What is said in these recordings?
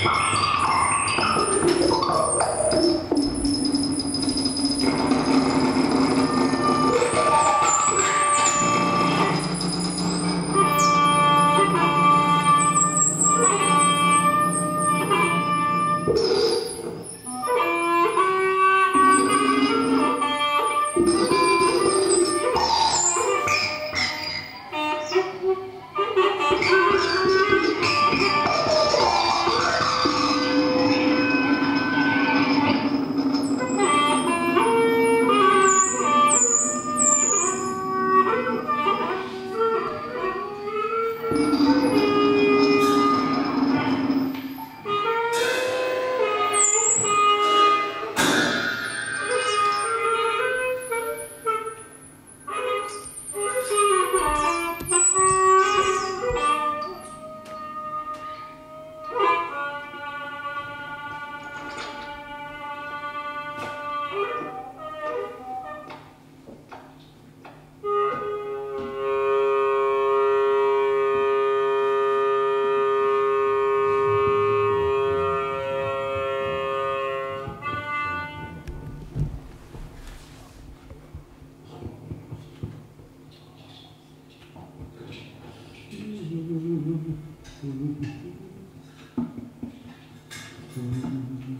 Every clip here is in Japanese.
Come on. Thank mm -hmm.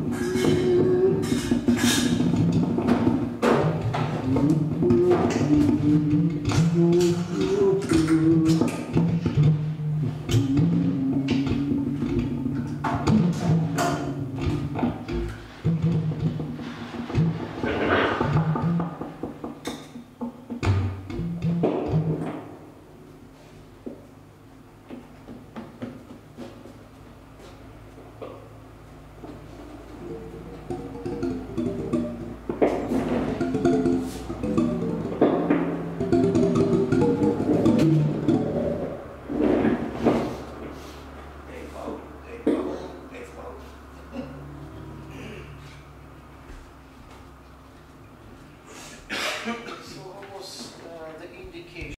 you.